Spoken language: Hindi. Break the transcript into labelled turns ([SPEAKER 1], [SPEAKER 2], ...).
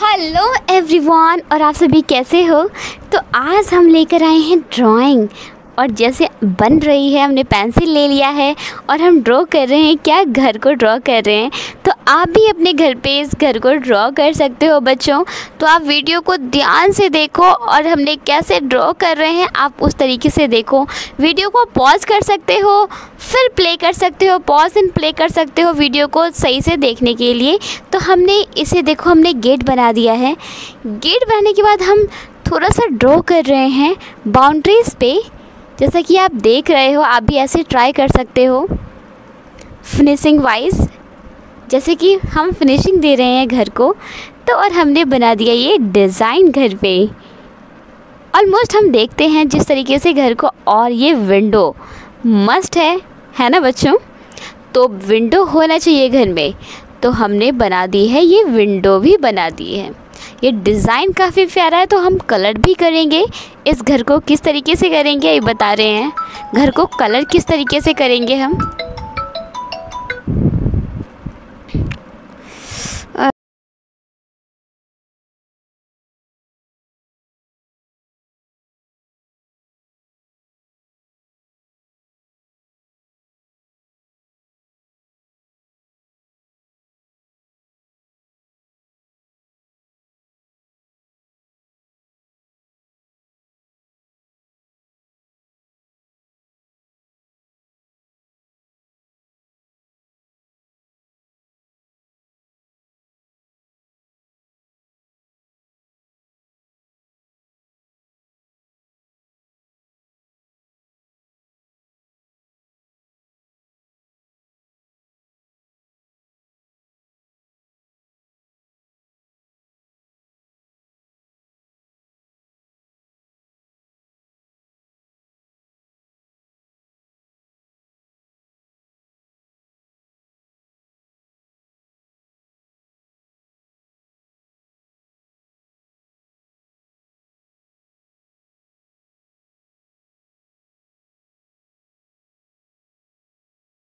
[SPEAKER 1] हेलो एवरीवन और आप सभी कैसे हो? तो आज हम लेकर आए हैं ड्राइंग और जैसे बन रही है, हमने पेंसिल ले लिया है और हम ड्रॉ कर रहे हैं, क्या घर को ड्रॉ कर रहे हैं? तो आप भी अपने घर पे इस घर को ड्रॉ कर सकते हो बच्चों। तो आप वीडियो को ध्यान से देखो और हमने कैसे ड्रॉ कर रहे हैं, आप उस तरीके से देखो। वीडियो को पॉज कर सकते हो, फिर प्ले कर सकते हो, पॉज एंड प्ले कर सकते हो वीडियो को सही से देखने के लिए। तो हमने इसे देखो, हमने गेट बना दिया है। गेट बनाने के बाद हम थोड़ा सा ड्रॉ कर रहे हैं बाउंड्रीज़ पे। जैसा कि आप देख रहे हो, आप भी ऐसे ट्राई कर सकते हो। फिनिशिंग वाइज जैसे कि हम फिनिशिंग दे रहे हैं घर को तो और हमने बना दिया ये डिज़ाइन घर पे। ऑलमोस्ट हम देखते हैं जिस तरीके से घर को और ये विंडो मस्ट है है ना बच्चों? तो विंडो होना चाहिए घर में। तो हमने बना दी है, ये विंडो भी बना दी है। ये डिज़ाइन काफ़ी प्यारा है तो हम कलर भी करेंगे। इस घर को किस तरीके से करेंगे, ये बता रहे हैं। घर को कलर किस तरीके से करेंगे हम?